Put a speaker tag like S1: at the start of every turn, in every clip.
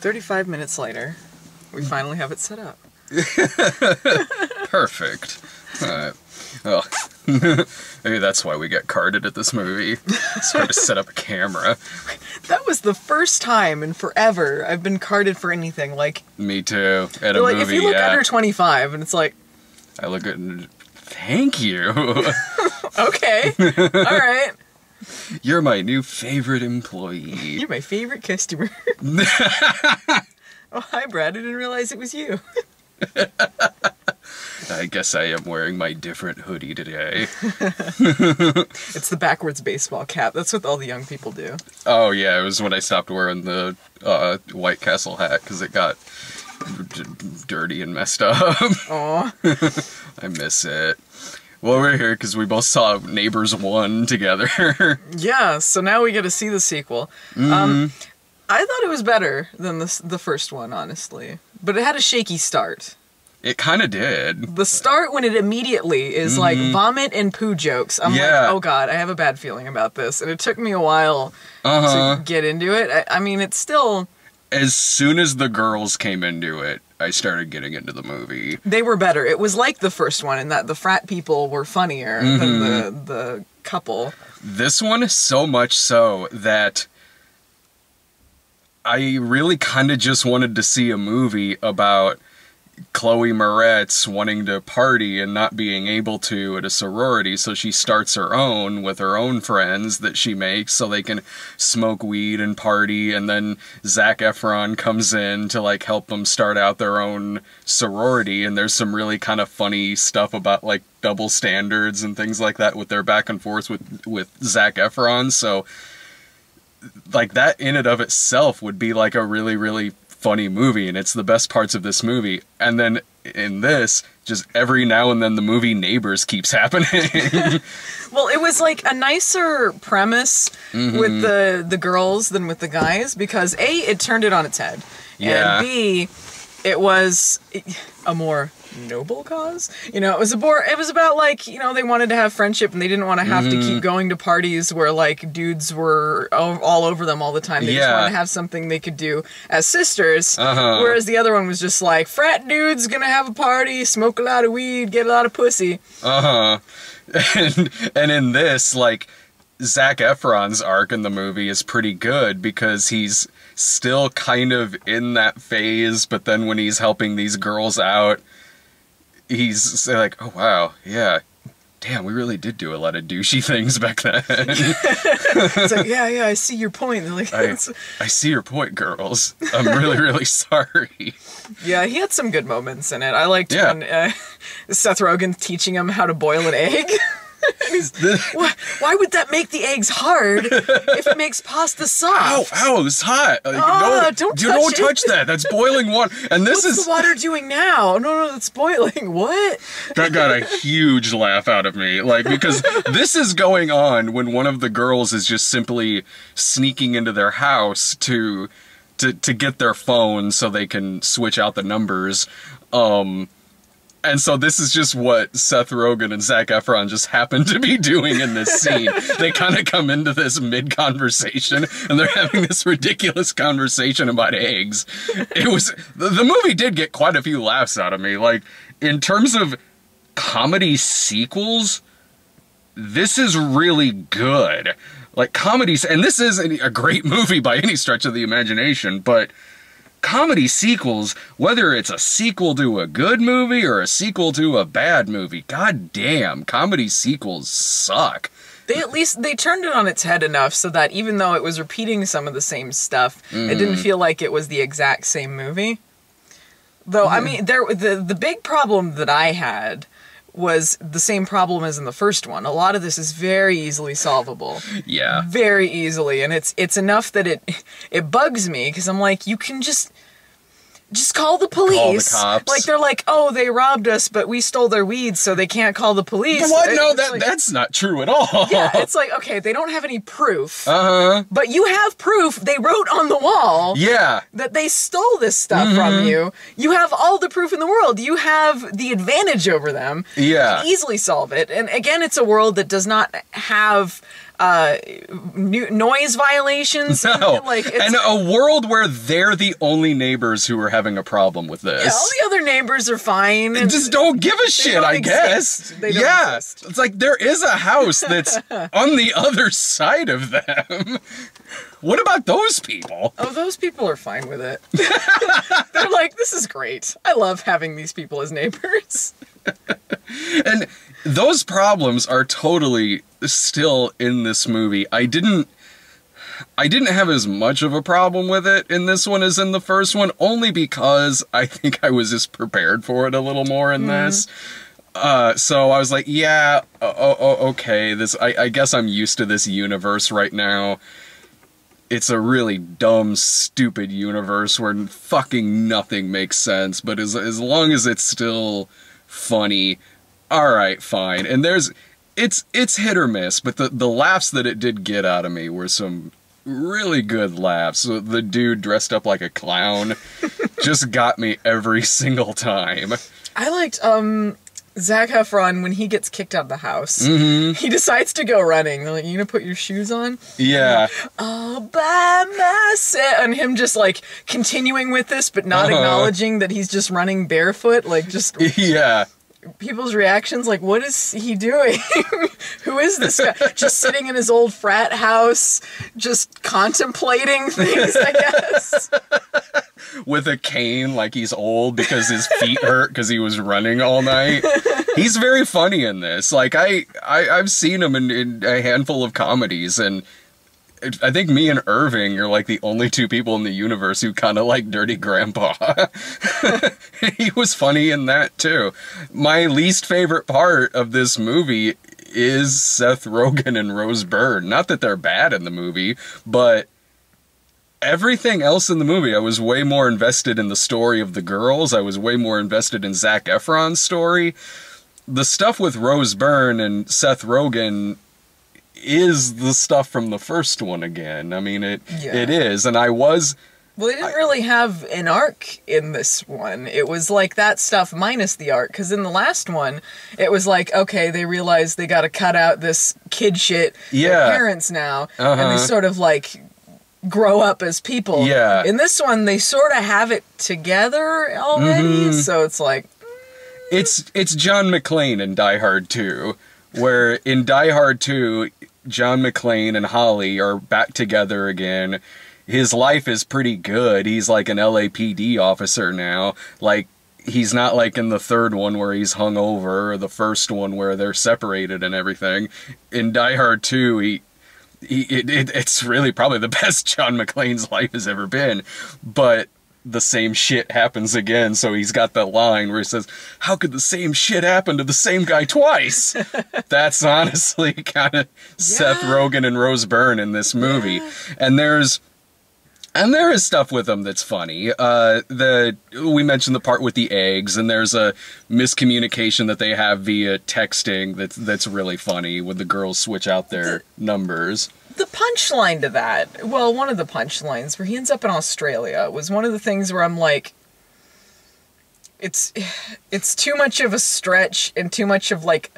S1: 35 minutes later, we finally have it set up.
S2: Perfect. Alright. Well, maybe that's why we get carded at this movie. It's hard to set up a camera.
S1: That was the first time in forever I've been carded for anything. Like,
S2: Me too. At a
S1: like
S2: movie,
S1: if you look
S2: yeah.
S1: under 25, and it's like,
S2: I look at. Thank you.
S1: okay, all right,
S2: You're my new favorite employee.
S1: you're my favorite customer. oh, hi, Brad. I didn't realize it was you.
S2: I guess I am wearing my different hoodie today.
S1: It's the backwards baseball cap. That's what all the young people do.
S2: Oh yeah, it was when I stopped wearing the uh, White Castle hat because it got d- dirty and messed up.
S1: Aw.
S2: I miss it. Well, we're here because we both saw Neighbors One together.
S1: Yeah, so now we get to see the sequel.
S2: Mm-hmm.
S1: Um, I thought it was better than the, the first one, honestly. But it had a shaky start.
S2: it kind of did.
S1: The start when it immediately is like vomit and poo jokes. I'm
S2: Mm-hmm. Yeah.
S1: like, oh god, I have a bad feeling about this. And it took me a while
S2: Uh huh.
S1: to get into it. I, I mean, it's still,
S2: As soon as the girls came into it, I started getting into the movie.
S1: they were better. It was like the first one in that the frat people were funnier than
S2: Mm-hmm.
S1: the, the couple.
S2: This one is so much so that I really kind of just wanted to see a movie about Chloe Moretz wanting to party and not being able to at a sorority, so she starts her own with her own friends that she makes so they can smoke weed and party, and then Zac Efron comes in to like help them start out their own sorority, and there's some really kind of funny stuff about like double standards and things like that with their back and forth with with Zac Efron, so like that in and of itself would be like a really really funny movie and it's the best parts of this movie and then in this just every now and then the movie neighbors keeps happening
S1: Well, it was like a nicer premise
S2: Mm-hmm.
S1: with the the girls than with the guys because a it turned it on its head,
S2: Yeah.
S1: and b it was a more noble cause. You know, it was a more it was about like you know they wanted to have friendship and they didn't want to have to
S2: Mm-hmm.
S1: keep going to parties where like dudes were all, over them all the time. They just
S2: Yeah.
S1: wanted to have something they could do as sisters.
S2: Uh-huh.
S1: Whereas the other one was just like frat dudes gonna have a party, smoke a lot of weed, get a lot of pussy.
S2: uh-huh and and in this like Zac Efron's arc in the movie is pretty good because he's still kind of in that phase, but then when he's helping these girls out, he's like, "Oh wow, yeah, damn, we really did do a lot of douchey things back then."
S1: It's like yeah, yeah, I see your point. Like,
S2: I, I see your point, girls. I'm really, really sorry.
S1: Yeah, he had some good moments in it. I liked
S2: Yeah.
S1: when uh, Seth Rogen teaching him how to boil an egg. why, why would that make the eggs hard if it makes pasta
S2: Ow,
S1: soft?
S2: ow, it's hot. Like,
S1: Ah,
S2: no,
S1: don't
S2: you
S1: touch
S2: don't
S1: it.
S2: touch that. That's boiling water. And this
S1: What's
S2: is
S1: the water doing now? No, no, it's boiling. What?
S2: that got a huge laugh out of me. Like because this is going on when one of the girls is just simply sneaking into their house to to to get their phone so they can switch out the numbers. Um and so this is just what Seth Rogen and Zac Efron just happen to be doing in this scene. they kind of come into this mid conversation and they're having this ridiculous conversation about eggs. It was the, the movie did get quite a few laughs out of me. Like in terms of comedy sequels, this is really good. Like comedies, and this isn't a great movie by any stretch of the imagination, but comedy sequels, whether it's a sequel to a good movie or a sequel to a bad movie, god damn, comedy sequels suck.
S1: They at least they turned it on its head enough so that even though it was repeating some of the same stuff, it didn't mm. feel like it was the exact same movie. Though I mean, there the the big problem that I had was the same problem as in the first one. A lot of this is very easily solvable.
S2: Yeah.
S1: very easily and it's it's enough that it it bugs me because i'm like you can just just call the police
S2: cops.
S1: like they're like oh they robbed us but we stole their weeds, so they can't call the police
S2: What? No, that
S1: like-
S2: that's not true at all.
S1: yeah it's like okay they don't have any proof
S2: Uh-huh.
S1: but you have proof they wrote on the wall
S2: Yeah.
S1: that they stole this stuff
S2: Mm-hmm.
S1: from you. You have all the proof in the world. You have the advantage over them.
S2: Yeah.
S1: You can easily solve it. And again, it's a world that does not have uh, noise violations.
S2: No,
S1: like it's,
S2: and a world where they're the only neighbors who are having a problem with this.
S1: yeah, all the other neighbors are fine. They
S2: just don't give a shit, I
S1: exist.
S2: guess.
S1: They don't
S2: yeah,
S1: exist.
S2: it's like there is a house that's on the other side of them. What about those people?
S1: Oh, those people are fine with it. They're like, this is great. I love having these people as neighbors.
S2: And those problems are totally still in this movie. I didn't I didn't have as much of a problem with it in this one as in the first one, only because I think I was just prepared for it a little more in mm-hmm. this. Uh, so I was like, yeah, oh, oh, okay, this. I, I guess I'm used to this universe right now. It's a really dumb, stupid universe where fucking nothing makes sense. But as as long as it's still funny, all right, fine. And there's, it's it's hit or miss, but the the laughs that it did get out of me were some really good laughs. So the dude dressed up like a clown just got me every single time.
S1: I liked um Zac Efron when he gets kicked out of the house.
S2: Mm-hmm.
S1: He decides to go running. They're like, "You gonna put your shoes on?"
S2: Yeah,
S1: All by myself, and him just like continuing with this, but not
S2: Uh-huh.
S1: acknowledging that he's just running barefoot. Like just
S2: yeah.
S1: People's reactions, like, "What is he doing? Who is this guy?" just sitting in his old frat house, just contemplating things. I guess.
S2: with a cane like he's old because his feet hurt because he was running all night. He's very funny in this. Like I, I I've seen him in, in a handful of comedies and I think me and Irving are like the only two people in the universe who kind of like Dirty Grandpa. he was funny in that too. My least favorite part of this movie is Seth Rogen and Rose Byrne. Not that they're bad in the movie, but everything else in the movie, I was way more invested in the story of the girls. I was way more invested in Zac Efron's story. The stuff with Rose Byrne and Seth Rogen is the stuff from the first one again. I mean, it
S1: Yeah.
S2: it is, and I was
S1: Well, they didn't really have an arc in this one. It was like that stuff minus the arc. Because in the last one, it was like, okay, they realized they got to cut out this kid shit.
S2: Yeah.
S1: parents now, and
S2: Uh-huh.
S1: they sort of like grow up as people.
S2: Yeah.
S1: In this one, they sort of have it together already.
S2: Mhm.
S1: So it's like,
S2: it's it's John McClane in Die Hard 2, where in Die Hard 2, John McClane and Holly are back together again. His life is pretty good. He's like an LAPD officer now. Like he's not like in the third one where he's hung over or the first one where they're separated and everything. In Die Hard 2, he he, it, it, it's really probably the best John McClane's life has ever been. But the same shit happens again, so he's got that line where he says, How could the same shit happen to the same guy twice? That's honestly kind of Seth Rogen and Rose Byrne in this movie. And there's and there is stuff with them that's funny. Uh, the we mentioned the part with the eggs, and there's a miscommunication that they have via texting that's that's really funny when the girls switch out their numbers.
S1: The punchline to that, well, one of the punchlines where he ends up in Australia was one of the things where I'm like, it's it's too much of a stretch and too much of like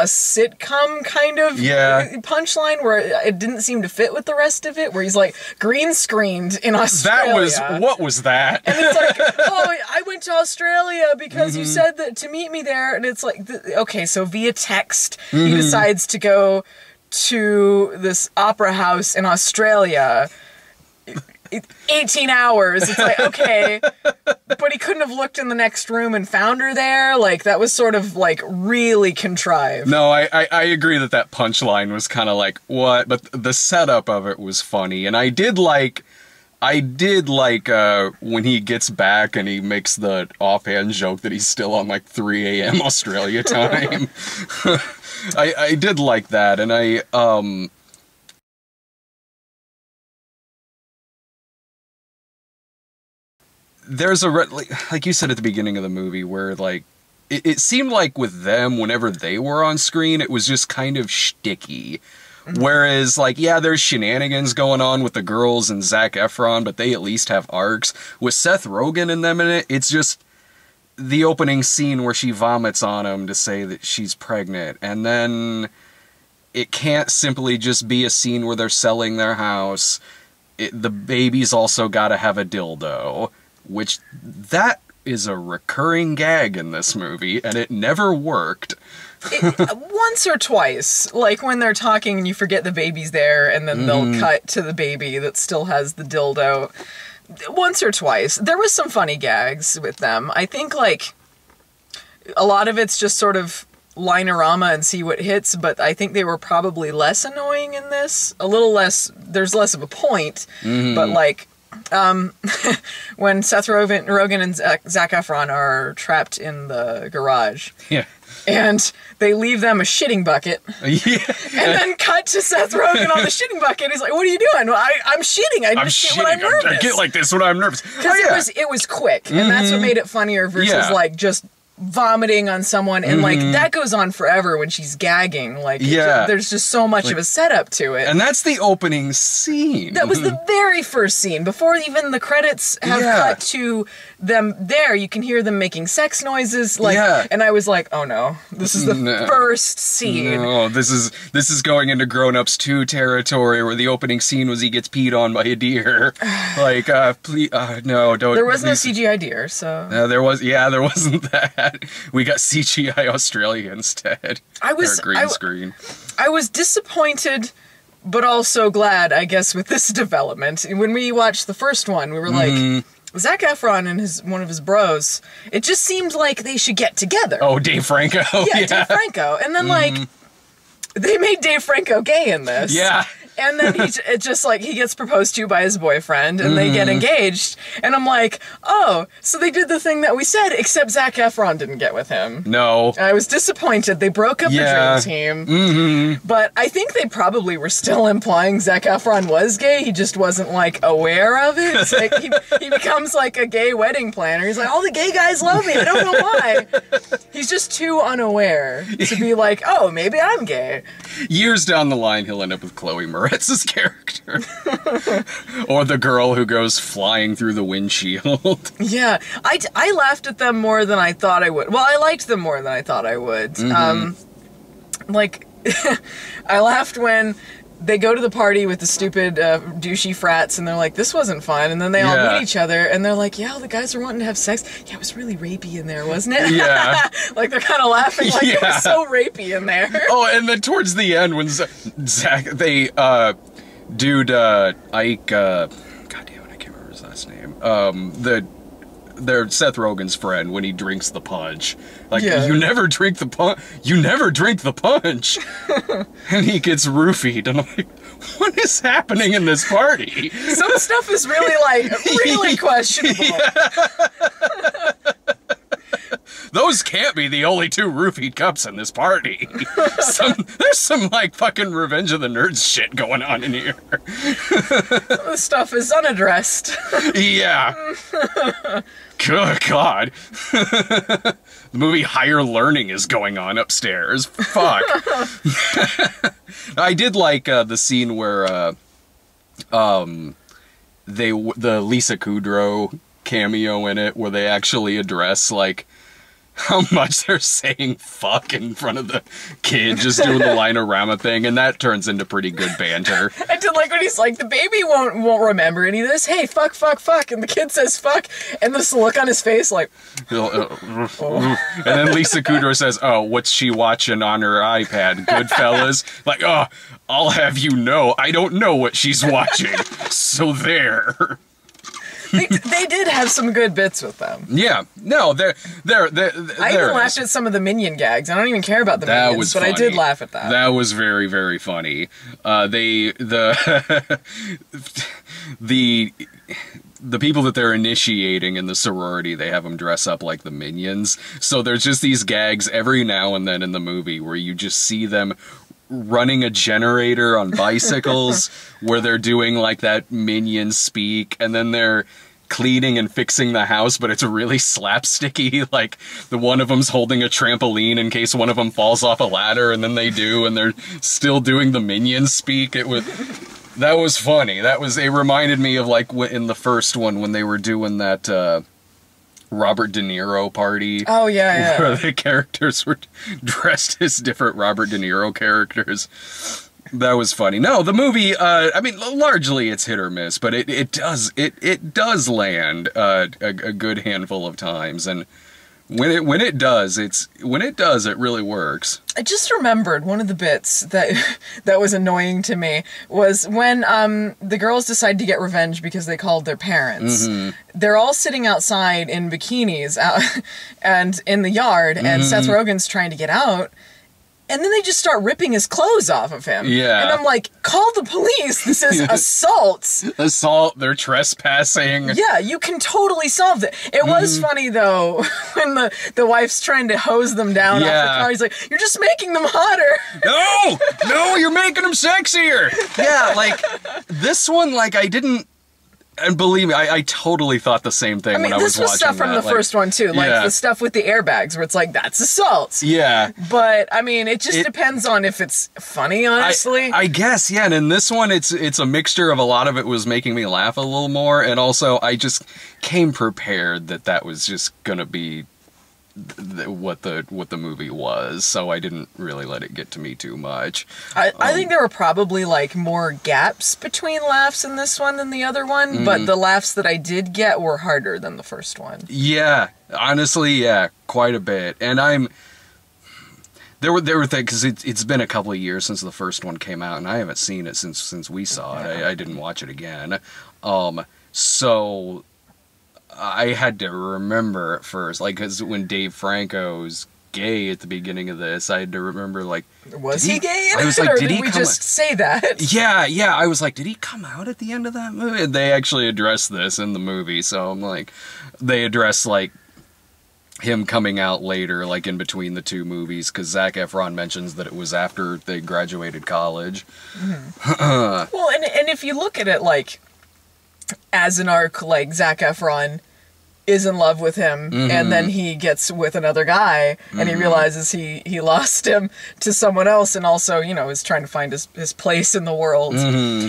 S1: a sitcom kind of
S2: Yeah.
S1: punchline where it didn't seem to fit with the rest of it. Where he's like green screened in Australia.
S2: That was what was that?
S1: And it's like, oh, I went to Australia because
S2: Mm-hmm.
S1: you said that to meet me there, and it's like, okay, so via text,
S2: Mm-hmm.
S1: he decides to go to this opera house in Australia. 18 hours. It's like, okay, but he couldn't have looked in the next room and found her there. Like, that was sort of like really contrived.
S2: No, I, I, I agree that that punchline was kind of like what, but the setup of it was funny, and I did like, I did like uh, when he gets back and he makes the offhand joke that he's still on like 3 a.m. Australia time. I I did like that, and I um. There's a like, like you said at the beginning of the movie where like it, it seemed like with them, whenever they were on screen, it was just kind of shticky. Whereas, like, yeah, there's shenanigans going on with the girls and Zac Efron, but they at least have arcs. With Seth Rogen and them in it, it's just the opening scene where she vomits on him to say that she's pregnant, and then it can't simply just be a scene where they're selling their house. It, the baby's also got to have a dildo, which that is a recurring gag in this movie, and it never worked.
S1: it, once or twice, like when they're talking and you forget the baby's there, and then
S2: Mm-hmm.
S1: they'll cut to the baby that still has the dildo. Once or twice, there was some funny gags with them. I think like a lot of it's just sort of linerama and see what hits, but I think they were probably less annoying in this. A little less. There's less of a point,
S2: Mm-hmm.
S1: but like. Um, when Seth Rogen, Rogen and Zach, Zac Efron are trapped in the garage,
S2: Yeah.
S1: and they leave them a shitting bucket
S2: Yeah.
S1: and then cut to Seth Rogen on the shitting bucket. He's like, "What are you doing?" Well, I, I'm shitting. I shit
S2: shitting.
S1: when I'm nervous.
S2: I get like this when I'm nervous.
S1: because
S2: Oh,
S1: it was it was quick, and that's what made it funnier versus
S2: Yeah.
S1: like just vomiting on someone and like mm-hmm. that goes on forever when she's gagging. Like, it
S2: Yeah.
S1: there's just so much of a setup to it.
S2: and that's the opening scene.
S1: that was the very first scene before even the credits have
S2: Yeah.
S1: cut to them there you can hear them making sex noises like
S2: Yeah.
S1: and i was like oh no this is the
S2: No.
S1: first scene
S2: No, this is this is going into Grown Ups 2 territory where the opening scene was he gets peed on by a deer. like, uh, please, uh, no, don't.
S1: there was no cgi deer so
S2: Uh, there was, yeah, there wasn't that. We got CGI Australia instead.
S1: I was-
S2: Or green
S1: I
S2: screen.
S1: I was disappointed, but also glad, I guess, with this development. When we watched the first one, we were like, Zac Efron and his one of his bros. It just seemed like they should get together.
S2: Oh, Dave Franco.
S1: yeah,
S2: Yeah,
S1: Dave Franco, and then mm-hmm. like they made Dave Franco gay in this.
S2: Yeah.
S1: And then he it just like he gets proposed to by his boyfriend and they
S2: Mm-hmm.
S1: get engaged. And I'm like, oh, so they did the thing that we said, except Zac Efron didn't get with him.
S2: No.
S1: I was disappointed. They broke up
S2: Yeah.
S1: the dream team. Mm-hmm. But I think they probably were still implying Zac Efron was gay. He just wasn't like aware of it. Like he, he becomes like a gay wedding planner. He's like, all the gay guys love me. I don't know why. He's just too unaware to be like, oh, maybe I'm gay.
S2: Years down the line, he'll end up with Chloe Moretz's character. or the girl who goes flying through the windshield.
S1: Yeah, I, I laughed at them more than I thought I would. Well, I liked them more than I thought I would. Um, like, I laughed when they go to the party with the stupid uh, douchey frats, and they're like, "This wasn't fun." And then they all
S2: Yeah.
S1: meet each other, and they're like, "Yeah, the guys are wanting to have sex. Yeah, it was really rapey in there, wasn't it?"
S2: Yeah.
S1: like they're kind of laughing, like it was so rapey in there.
S2: oh, and then towards the end, when Zac, they, uh, dude, uh, Ike, uh, God damn it, I can't remember his last name. Um, the, they're Seth Rogen's friend when he drinks the punch. Like,
S1: Yeah.
S2: you never drink the punch. You never drink the punch. and he gets roofied. And I'm like, what is happening in this party?
S1: Some stuff is really like really questionable.
S2: Those can't be the only two roofied cups in this party. some, there's some, like, fucking Revenge of the Nerds shit going on in here.
S1: This stuff is unaddressed.
S2: Yeah. Good God. the movie Higher Learning is going on upstairs. Fuck. I did like uh, the scene where uh, um, they the Lisa Kudrow cameo in it, where they actually address like how much they're saying fuck in front of the kid, just doing the linorama thing, and that turns into pretty good banter.
S1: I did like when he's like, the baby won't won't remember any of this. Hey, fuck, fuck, fuck, and the kid says fuck, and this look on his face like, uh,
S2: and then Lisa Kudrow says, "Oh, what's she watching on her iPad? Goodfellas." like, oh, I'll have you know, I don't know what she's watching. so there.
S1: They, they did have some good bits with them.
S2: Yeah, no, there, there, there.
S1: I even laughed at some of the minion gags. I don't even care about the
S2: That
S1: minions,
S2: was
S1: but
S2: funny.
S1: I did laugh at that.
S2: That was very, very funny. Uh, they the the the people that they're initiating in the sorority, they have them dress up like the minions. So there's just these gags every now and then in the movie where you just see them running a generator on bicycles where they're doing like that minion speak and then they're cleaning and fixing the house but it's really slapsticky. Like the one of them's holding a trampoline in case one of them falls off a ladder and then they do and they're still doing the minion speak. It was that was funny. That was it reminded me of like in the first one when they were doing that uh Robert De Niro party.
S1: Oh yeah,
S2: Where
S1: yeah.
S2: the characters were dressed as different Robert De Niro characters. That was funny. No, the movie. Uh, I mean, largely it's hit or miss, but it, it does it it does land uh, a, a good handful of times, and when it when it does, it's when it does, it really works.
S1: I just remembered one of the bits that that was annoying to me was when um the girls decide to get revenge because they called their parents. Mm-hmm. They're all sitting outside in bikinis out uh, and in the yard, and mm-hmm. Seth Rogen's trying to get out. And then they just start ripping his clothes off of him.
S2: Yeah.
S1: And I'm like, call the police. This is assault.
S2: Assault, they're trespassing.
S1: Yeah, you can totally solve it. It
S2: Mm-hmm.
S1: was funny though when the the wife's trying to hose them down off the car. He's like, "You're just making them hotter."
S2: No, no, you're making them sexier. Yeah, like this one, like I didn't. And believe me, I, I totally thought the same thing
S1: I mean,
S2: when I was
S1: this was stuff from
S2: that.
S1: the
S2: like-
S1: first one too, like
S2: yeah.
S1: the stuff with the airbags, where it's like that's assault.
S2: Yeah,
S1: But I mean, it just
S2: It-
S1: depends on if it's funny,
S2: I,
S1: honestly.
S2: I guess yeah. And in this one, it's it's a mixture of a lot of it was making me laugh a little more, and also I just came prepared that that was just gonna be th- what the what the movie was, so I didn't really let it get to me too much.
S1: I, I
S2: um,
S1: think there were probably like more gaps between laughs in this one than the other one,
S2: Mm.
S1: but the laughs that I did get were harder than the first one.
S2: Yeah, honestly, yeah, quite a bit. And I'm there were there were things because it, it's been a couple of years since the first one came out, and I haven't seen it since since we saw it. I, I didn't watch it again, um, so I had to remember at first, like, because when Dave Franco's gay at the beginning of this, I had to remember like.
S1: Was he,
S2: he-
S1: gay? In
S2: I was
S1: it,
S2: like,
S1: or
S2: did
S1: did,
S2: he
S1: we just say that?
S2: Yeah, yeah. I was like, did he come out at the end of that movie? And they actually address this in the movie, so I'm like, they address like him coming out later, like in between the two movies, because Zac Efron mentions that it was after they graduated college. Mm-hmm.
S1: Well, and and if you look at it like as an arc, like Zac Efron is in love with him,
S2: Mm-hmm.
S1: and then he gets with another guy, and he realizes he he lost him to someone else, and also you know is trying to find his his place in the world.
S2: Mm-hmm.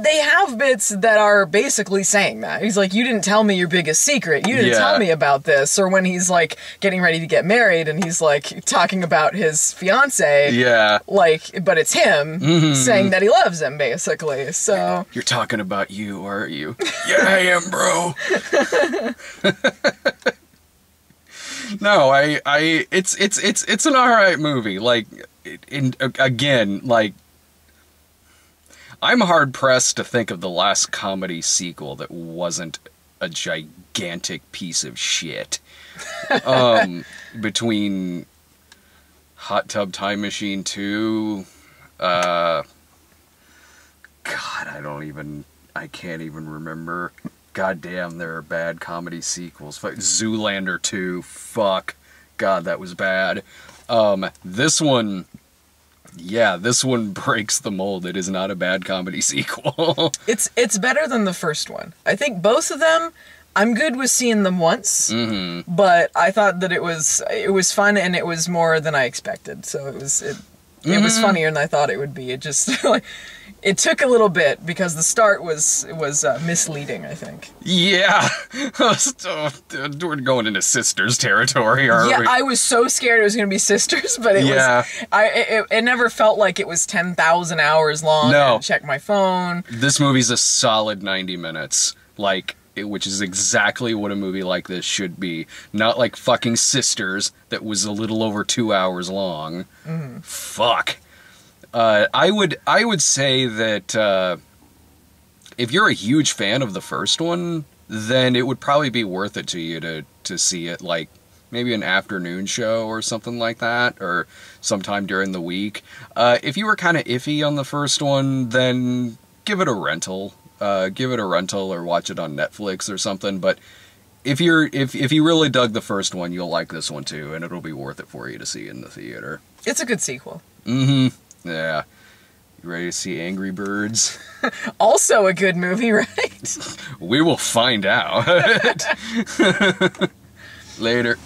S1: They have bits that are basically saying that. He's like, You didn't tell me your biggest secret. You didn't
S2: Yeah.
S1: tell me about this. Or when he's like getting ready to get married and he's like talking about his fiance
S2: Yeah.
S1: like but it's him
S2: Mm-hmm.
S1: saying that he loves him basically so
S2: You're talking about you, aren't you? yeah, I am, bro. no, I, I, it's, it's, it's, it's an alright movie. Like, in, again, like, I'm hard pressed to think of the last comedy sequel that wasn't a gigantic piece of shit. Um, between Hot Tub Time Machine 2, uh, God, I don't even. I can't even remember. God damn, there are bad comedy sequels. Zoolander 2. Fuck. God, that was bad. Um, this one. Yeah, this one breaks the mold. It is not a bad comedy sequel.
S1: it's it's better than the first one i think both of them i'm good with seeing them once
S2: mm-hmm.
S1: but i thought that it was it was fun and it was more than i expected so it was it it was
S2: Mhm.
S1: funnier than i thought it would be it just like it took a little bit because the start was it was uh, misleading i think
S2: Yeah. We're going into sisters territory, are
S1: yeah
S2: we?
S1: i was so scared it was going to be sisters but it
S2: Yeah.
S1: was i it, it never felt like it was 10,000 hours long
S2: No.
S1: check my phone
S2: this movie's a solid 90 minutes like which is exactly what a movie like this should be. Not like fucking sisters that was a little over two hours long. Fuck. Uh, i would i would say that uh, if you're a huge fan of the first one then it would probably be worth it to you to to see it like maybe an afternoon show or something like that or sometime during the week. Uh, if you were kind of iffy on the first one then give it a rental uh, give it a rental or watch it on netflix or something but if you're if, if you really dug the first one you'll like this one too and it'll be worth it for you to see in the theater.
S1: It's a good sequel.
S2: Mm-hmm. Yeah. You ready to see angry birds?
S1: Also a good movie right?
S2: We will find out. Later